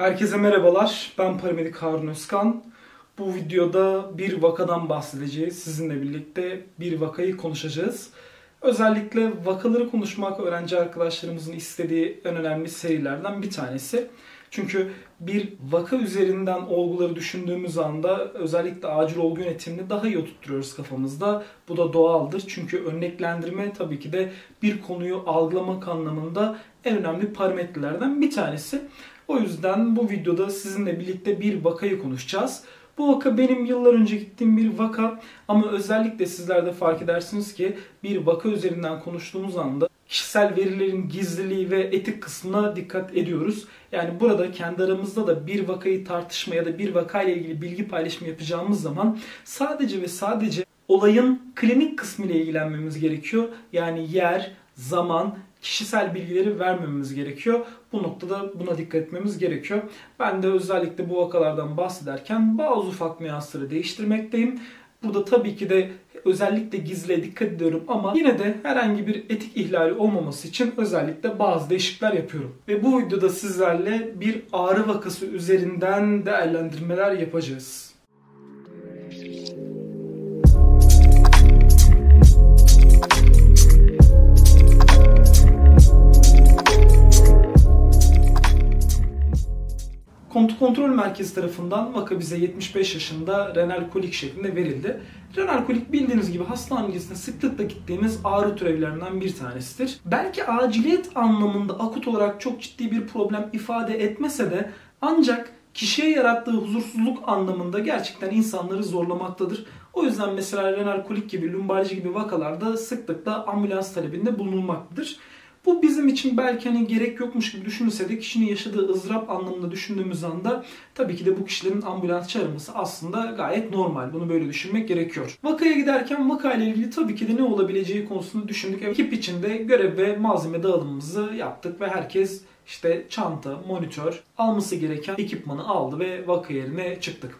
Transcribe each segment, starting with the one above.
Herkese merhabalar. Ben paramedik Harun Özkan. Bu videoda bir vakadan bahsedeceğiz. Sizinle birlikte bir vakayı konuşacağız. Özellikle vakaları konuşmak öğrenci arkadaşlarımızın istediği en önemli serilerden bir tanesi. Çünkü bir vaka üzerinden olguları düşündüğümüz anda özellikle acil olgu yönetimini daha iyi oturtuyoruz kafamızda. Bu da doğaldır. Çünkü örneklendirme tabii ki de bir konuyu algılamak anlamında en önemli parametrelerden bir tanesi. O yüzden bu videoda sizinle birlikte bir vakayı konuşacağız. Bu vaka benim yıllar önce gittiğim bir vaka ama özellikle sizler de fark edersiniz ki bir vaka üzerinden konuştuğumuz anda kişisel verilerin gizliliği ve etik kısmına dikkat ediyoruz. Yani burada kendi aramızda da bir vakayı tartışma ya da bir vakayla ilgili bilgi paylaşımı yapacağımız zaman sadece ve sadece olayın klinik kısmı ile ilgilenmemiz gerekiyor. Yani yer, zaman, kişisel bilgileri vermememiz gerekiyor. Bu noktada buna dikkat etmemiz gerekiyor. Ben de özellikle bu vakalardan bahsederken bazı ufak nüansları değiştirmekteyim. Burada tabii ki de özellikle gizliye dikkat ediyorum ama yine de herhangi bir etik ihlali olmaması için özellikle bazı değişiklikler yapıyorum. Ve bu videoda sizlerle bir ağrı vakası üzerinden değerlendirmeler yapacağız. Kontu Kontrol Merkezi tarafından vaka bize 75 yaşında renal kolik şeklinde verildi. Renal kolik bildiğiniz gibi hastane öncesinde sıklıkla gittiğimiz ağrı türevlerinden bir tanesidir. Belki aciliyet anlamında akut olarak çok ciddi bir problem ifade etmese de ancak kişiye yarattığı huzursuzluk anlamında gerçekten insanları zorlamaktadır. O yüzden mesela renal kolik gibi, lumbalji gibi vakalarda sıklıkla ambulans talebinde bulunulmaktadır. Bu bizim için belki hani gerek yokmuş gibi düşünülse de kişinin yaşadığı ızdırap anlamında düşündüğümüz anda tabii ki de bu kişilerin ambulans çağırması aslında gayet normal. Bunu böyle düşünmek gerekiyor. Vakaya giderken vakayla ilgili tabii ki de ne olabileceği konusunu düşündük. Ekip içinde görev ve malzeme dağılımımızı yaptık ve herkes işte çanta, monitör, alması gereken ekipmanı aldı ve vaka yerine çıktık.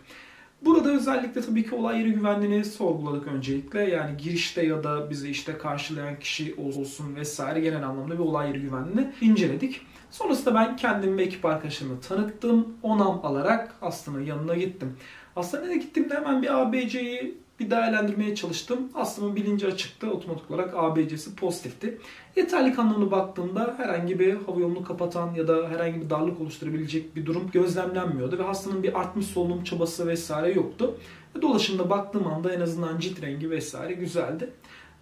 Burada özellikle tabii ki olay yeri güvenliğini sorguladık öncelikle. Yani girişte ya da bizi işte karşılayan kişi olsun vesaire genel anlamda bir olay yeri güvenliğini inceledik. Sonrasında ben kendim ve ekip arkadaşlarımı tanıttım. Onam alarak hastanın yanına gittim. Hastaneye gittiğimde hemen bir ABC'yi bir değerlendirmeye çalıştım. Hastamın bilinci açıktı. Otomatik olarak ABC'si pozitifti. Yeterlik anlamına baktığımda herhangi bir hava yolunu kapatan ya da herhangi bir darlık oluşturabilecek bir durum gözlemlenmiyordu ve hastanın bir artmış solunum çabası vesaire yoktu. Dolaşımda baktığım anda en azından cilt rengi vesaire güzeldi.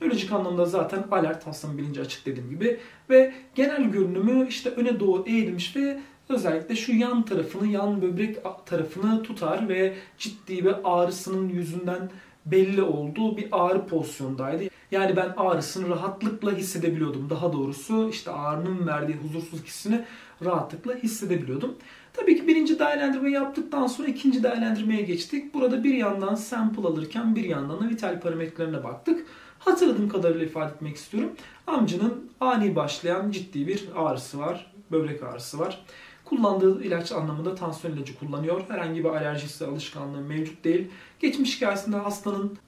Nörolojik anlamda zaten alert hastanın bilinci açık dediğim gibi ve genel görünümü işte öne doğru eğilmiş ve özellikle şu yan tarafını, yan böbrek tarafını tutar ve ciddi bir ağrısının yüzünden belli olduğu bir ağrı pozisyondaydı. Yani ben ağrısını rahatlıkla hissedebiliyordum. Daha doğrusu işte ağrının verdiği huzursuzluk hissini rahatlıkla hissedebiliyordum. Tabii ki birinci değerlendirmeyi yaptıktan sonra ikinci değerlendirmeye geçtik. Burada bir yandan sample alırken bir yandan da vital parametrelerine baktık. Hatırladığım kadarıyla ifade etmek istiyorum. Amcanın ani başlayan ciddi bir ağrısı var. Böbrek ağrısı var. Kullandığı ilaç anlamında tansiyon ilacı kullanıyor. Herhangi bir alerjisi, alışkanlığı mevcut değil. Geçmiş hikayesinde hastanın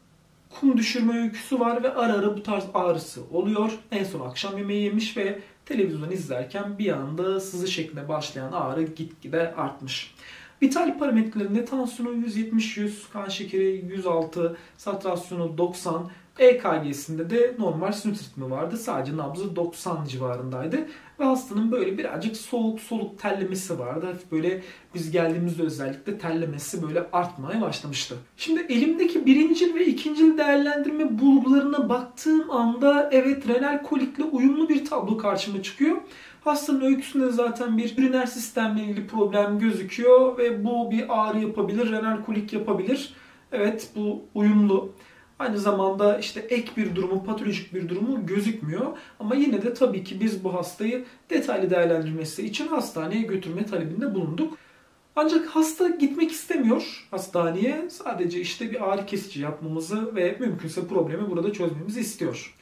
kum düşürme öyküsü var ve ara ara bu tarz ağrısı oluyor. En son akşam yemeği yemiş ve televizyon izlerken bir anda sızı şeklinde başlayan ağrı gitgide artmış. Vital parametrelerinde tansiyonu 170-100, kan şekeri 106, satrasyonu 90, EKG'sinde de normal sinüs ritmi vardı. Sadece nabzı 90 civarındaydı. Ve hastanın böyle birazcık soğuk soluk terlemesi vardı. Hafif böyle biz geldiğimizde özellikle terlemesi böyle artmaya başlamıştı. Şimdi elimdeki birincil ve ikincil değerlendirme bulgularına baktığım anda evet renal kolikle uyumlu bir tablo karşıma çıkıyor. Hastanın öyküsünde zaten bir üriner sistemle ilgili problem gözüküyor ve bu bir ağrı yapabilir, renal kolik yapabilir. Evet bu uyumlu. Aynı zamanda işte ek bir durumu, patolojik bir durumu gözükmüyor. Ama yine de tabii ki biz bu hastayı detaylı değerlendirmesi için hastaneye götürme talebinde bulunduk. Ancak hasta gitmek istemiyor hastaneye. Sadece işte bir ağrı kesici yapmamızı ve mümkünse problemi burada çözmemizi istiyor.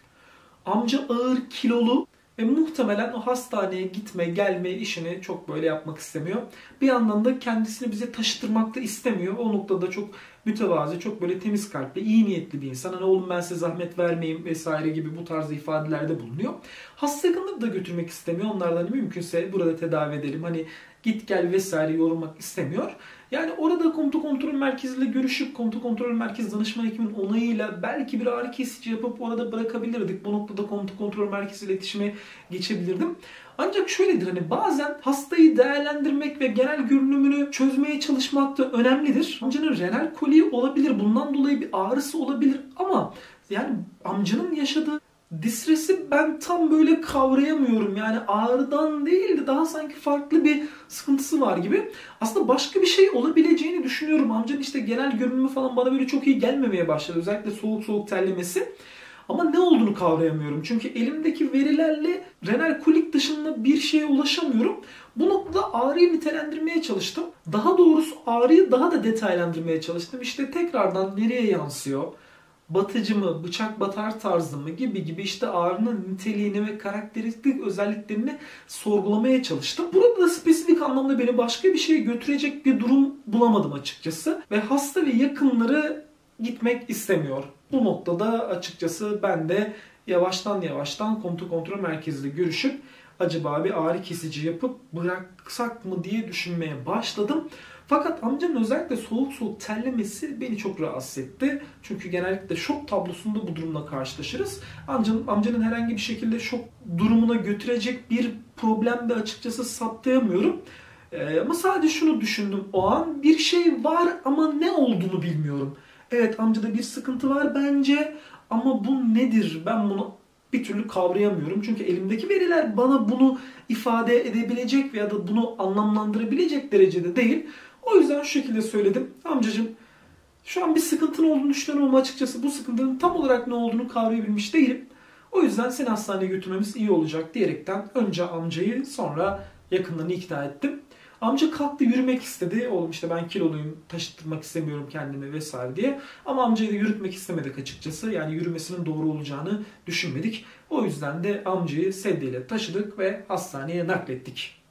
Amca ağır kilolu ve muhtemelen o hastaneye gitme gelme işini çok böyle yapmak istemiyor. Bir yandan da kendisini bize taşıtırmak da istemiyor. O noktada çok mütevazi, çok böyle temiz kalpli, iyi niyetli bir insan. Hani oğlum ben size zahmet vermeyeyim vesaire gibi bu tarz ifadelerde bulunuyor. Hasta yakınları da götürmek istemiyor. Onlardan hani mümkünse burada tedavi edelim. Hani git gel vesaire yorulmak istemiyor. Yani orada komuta kontrol merkeziyle görüşüp komuta kontrol merkezi danışma hekimin onayıyla belki bir ağrı kesici yapıp orada bırakabilirdik. Bu noktada komuta kontrol merkezi iletişime geçebilirdim. Ancak şöyledir hani bazen hastayı değerlendirmek ve genel görünümünü çözmeye çalışmak da önemlidir. Amcanın renal koliği olabilir. Bundan dolayı bir ağrısı olabilir ama yani amcanın yaşadığı Distresi ben tam böyle kavrayamıyorum. Yani ağrıdan değil de daha sanki farklı bir sıkıntısı var gibi. Aslında başka bir şey olabileceğini düşünüyorum. Amcanın işte genel görünümü falan bana böyle çok iyi gelmemeye başladı. Özellikle soğuk soğuk terlemesi. Ama ne olduğunu kavrayamıyorum. Çünkü elimdeki verilerle renal kolik dışında bir şeye ulaşamıyorum. Bu noktada ağrıyı nitelendirmeye çalıştım. Daha doğrusu ağrıyı daha da detaylandırmaya çalıştım. İşte tekrardan nereye yansıyor? Batıcı mı, bıçak batar tarzı mı gibi gibi işte ağrının niteliğini ve karakteristik özelliklerini sorgulamaya çalıştım. Burada da spesifik anlamda beni başka bir şeye götürecek bir durum bulamadım açıkçası. Ve hasta ve yakınları gitmek istemiyor. Bu noktada açıkçası ben de yavaştan yavaştan komuta kontrol merkeziyle görüşüp acaba bir ağrı kesici yapıp bıraksak mı diye düşünmeye başladım. Fakat amcanın özellikle soğuk soğuk terlemesi beni çok rahatsız etti. Çünkü genellikle şok tablosunda bu durumla karşılaşırız. Amcanın, amcanın herhangi bir şekilde şok durumuna götürecek bir problem de açıkçası saptayamıyorum. Ee, ama sadece şunu düşündüm o an. Bir şey var ama ne olduğunu bilmiyorum. Evet amcada bir sıkıntı var bence ama bu nedir? Ben bunu bir türlü kavrayamıyorum. Çünkü elimdeki veriler bana bunu ifade edebilecek veya da bunu anlamlandırabilecek derecede değil. O yüzden şu şekilde söyledim. Amcacım şu an bir sıkıntın olduğunu düşünüyorum ama açıkçası bu sıkıntının tam olarak ne olduğunu kavrayabilmiş değilim. O yüzden seni hastaneye götürmemiz iyi olacak diyerekten önce amcayı sonra yakınlarını ikna ettim. Amca kalktı yürümek istedi. Oğlum işte ben kiloluyum, taşıtmak istemiyorum kendimi vesaire diye. Ama amcayı da yürütmek istemedik açıkçası. Yani yürümesinin doğru olacağını düşünmedik. O yüzden de amcayı sedyeyle taşıdık ve hastaneye naklettik.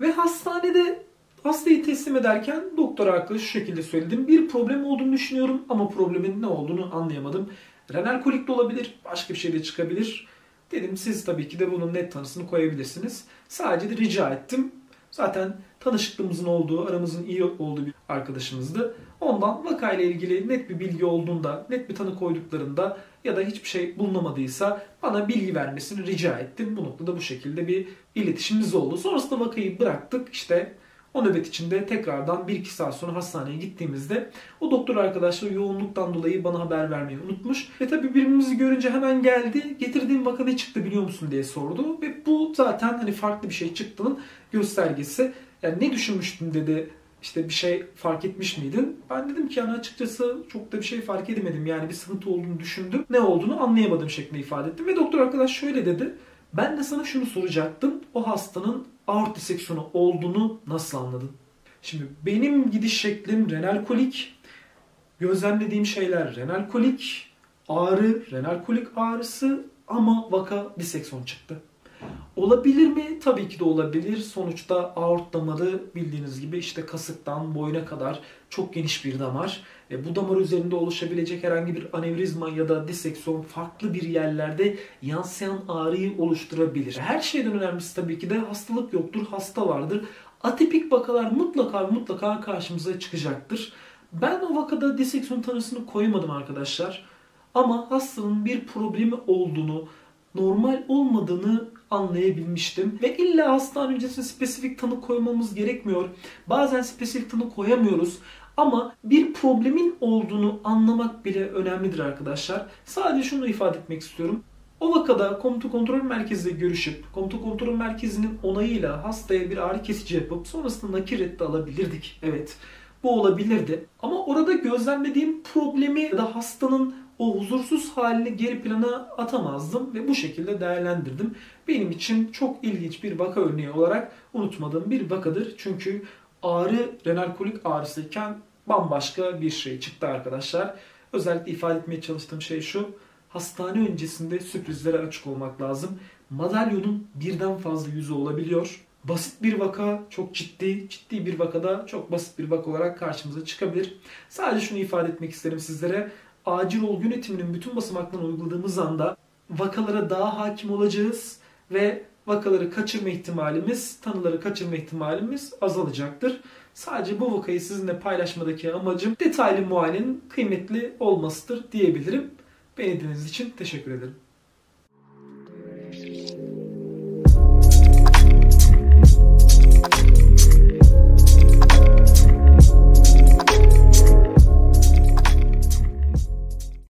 Ve hastanede Hastayı teslim ederken doktor arkadaş şu şekilde söyledim. Bir problem olduğunu düşünüyorum ama problemin ne olduğunu anlayamadım. Renal kolik de olabilir, başka bir şey de çıkabilir. Dedim siz tabii ki de bunun net tanısını koyabilirsiniz. Sadece de rica ettim. Zaten tanışıklığımızın olduğu, aramızın iyi olduğu bir arkadaşımızdı. Ondan vakayla ilgili net bir bilgi olduğunda, net bir tanı koyduklarında ya da hiçbir şey bulunamadıysa bana bilgi vermesini rica ettim. Bu noktada bu şekilde bir iletişimimiz oldu. Sonrasında vakayı bıraktık. İşte o nöbet içinde tekrardan 1-2 saat sonra hastaneye gittiğimizde o doktor arkadaşlar yoğunluktan dolayı bana haber vermeyi unutmuş. Ve tabii birbirimizi görünce hemen geldi. Getirdiğim vaka ne çıktı biliyor musun diye sordu. Ve bu zaten hani farklı bir şey çıktığının göstergesi. Yani ne düşünmüştün dedi işte bir şey fark etmiş miydin? Ben dedim ki yani açıkçası çok da bir şey fark edemedim. Yani bir sıkıntı olduğunu düşündüm. Ne olduğunu anlayamadım şeklinde ifade ettim. Ve doktor arkadaş şöyle dedi. Ben de sana şunu soracaktım. O hastanın aort diseksiyonu olduğunu nasıl anladın? Şimdi benim gidiş şeklim renal kolik. Gözlemlediğim şeyler renal kolik, ağrı, renal kolik ağrısı ama vaka diseksiyon çıktı. Olabilir mi? Tabii ki de olabilir. Sonuçta aort damarı bildiğiniz gibi işte kasıktan boyuna kadar çok geniş bir damar. Ve bu damar üzerinde oluşabilecek herhangi bir anevrizma ya da diseksiyon farklı bir yerlerde yansıyan ağrıyı oluşturabilir. Her şeyden önemlisi tabii ki de hastalık yoktur, hasta vardır. Atipik vakalar mutlaka mutlaka karşımıza çıkacaktır. Ben o vakada diseksiyon tanısını koymadım arkadaşlar. Ama hastanın bir problemi olduğunu, normal olmadığını anlayabilmiştim. Ve illa hastane öncesinde spesifik tanı koymamız gerekmiyor. Bazen spesifik tanı koyamıyoruz. Ama bir problemin olduğunu anlamak bile önemlidir arkadaşlar. Sadece şunu ifade etmek istiyorum. O vakada komuta kontrol merkeziyle görüşüp komuta kontrol merkezinin onayıyla hastaya bir ağrı kesici yapıp sonrasında nakil reddi alabilirdik. Evet bu olabilirdi. Ama orada gözlemlediğim problemi ya da hastanın o huzursuz halini geri plana atamazdım ve bu şekilde değerlendirdim. Benim için çok ilginç bir vaka örneği olarak unutmadığım bir vakadır. Çünkü ağrı renal kolik ağrısıyken bambaşka bir şey çıktı arkadaşlar. Özellikle ifade etmeye çalıştığım şey şu. Hastane öncesinde sürprizlere açık olmak lazım. Madalyonun birden fazla yüzü olabiliyor. Basit bir vaka çok ciddi, ciddi bir vakada çok basit bir vaka olarak karşımıza çıkabilir. Sadece şunu ifade etmek isterim sizlere. Acil olgu yönetiminin bütün basamaklarını uyguladığımız anda vakalara daha hakim olacağız ve vakaları kaçırma ihtimalimiz, tanıları kaçırma ihtimalimiz azalacaktır. Sadece bu vakayı sizinle paylaşmadaki amacım detaylı muayenenin kıymetli olmasıdır diyebilirim. Beni için teşekkür ederim.